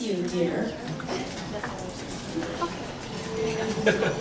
bless you, dear.